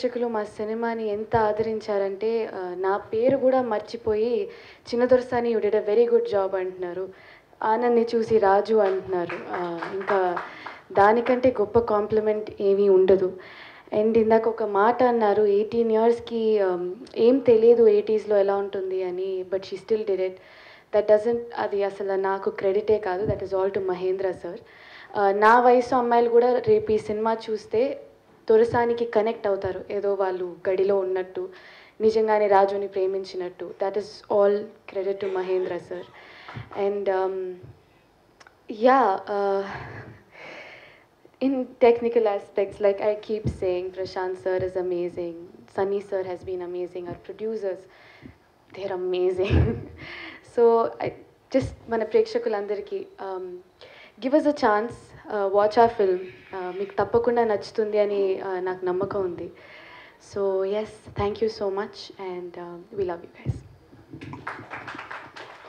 ప్రేక్షకులు మా సినిమాని ఎంత ఆదరించారంటే నా పేరు కూడా మర్చిపోయి చిన్న దొరసాని you did a very good job అంటున్నారు. ఆనంద్ని చూసి రాజు అంటున్నారు. ఇంకా దానికంటే గొప్ప కాంప్లిమెంట్ ఏమీ ఉండదు. అండ్ ఇందాక ఒక మాట అన్నారు ఎయిటీన్ ఇయర్స్కి ఏం తెలియదు ఎయిటీస్లో ఎలా ఉంటుంది అని but she still did it that doesn't అది అసలు నాకు క్రెడిటే కాదు. That is all to Mahendra sir నా వయసు అమ్మాయిలు కూడా రేపు ఈ సినిమా చూస్తే తొరసానికి కనెక్ట్ అవుతారు ఏదో వాళ్ళు గడిలో ఉన్నట్టు నిజంగానే రాజుని ప్రేమించినట్టు that is all credit to Mahendra sir and yeah in technical aspects, like I keep saying, Prashant sir is amazing. Sunny sir has been amazing. Our producers, they're amazing. so I just మన ప్రేక్షకులందరికీ um, give us a watch ఆ film మీకు తప్పకుండా నచ్చుతుంది అని నాకు నమ్మకం ఉంది. So yes thank you so much and we love you guys